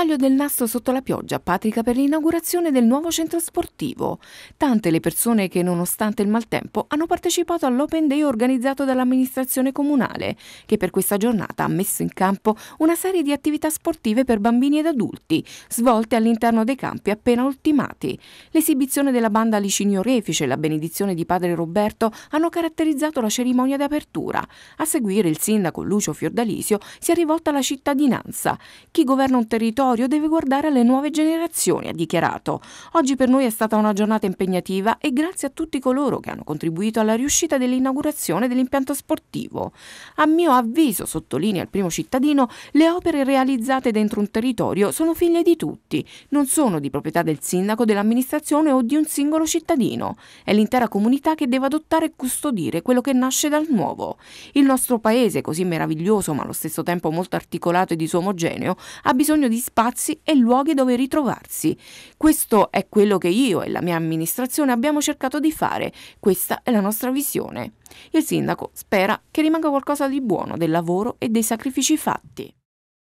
Taglio del nastro sotto la pioggia a Patrica per l'inaugurazione del nuovo centro sportivo. Tante le persone che, nonostante il maltempo, hanno partecipato all'Open Day organizzato dall'amministrazione comunale, che per questa giornata ha messo in campo una serie di attività sportive per bambini ed adulti, svolte all'interno dei campi appena ultimati. L'esibizione della banda Licinio Refice e la benedizione di padre Roberto hanno caratterizzato la cerimonia d'apertura. A seguire il sindaco Lucio Fiordalisio si è rivolto alla cittadinanza. Chi governa un territorio territorio deve guardare alle nuove generazioni, ha dichiarato. Oggi per noi è stata una giornata impegnativa e grazie a tutti coloro che hanno contribuito alla riuscita dell'inaugurazione dell'impianto sportivo. A mio avviso, sottolinea il primo cittadino, le opere realizzate dentro un territorio sono figlie di tutti, non sono di proprietà del sindaco, dell'amministrazione o di un singolo cittadino. È l'intera comunità che deve adottare e custodire quello che nasce dal nuovo. Il nostro paese, così meraviglioso ma allo stesso tempo molto articolato e disomogeneo, ha bisogno di spazi e luoghi dove ritrovarsi. Questo è quello che io e la mia amministrazione abbiamo cercato di fare, questa è la nostra visione. Il sindaco spera che rimanga qualcosa di buono del lavoro e dei sacrifici fatti.